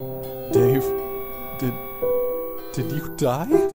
Dave, did... did you die?